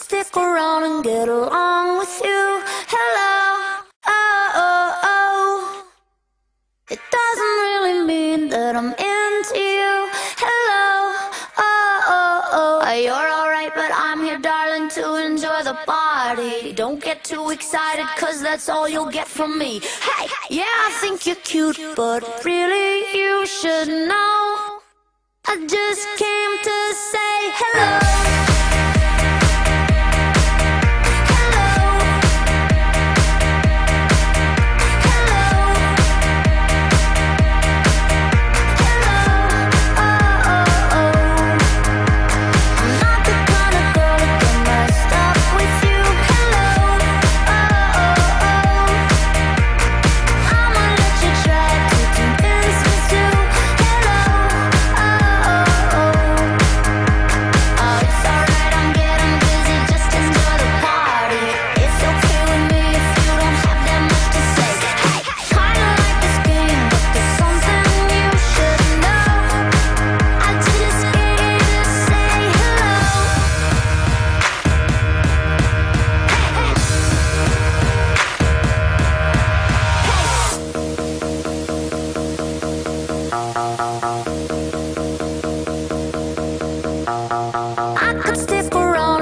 stick around and get along with you. Hello, oh, oh, oh. It doesn't really mean that I'm into you. Hello, oh, oh, oh. Uh, you're alright, but I'm here, darling, to enjoy the party. Don't get too excited, cause that's all you'll get from me. Hey, yeah, I think you're cute, but really, you should know. I just hello. could stick around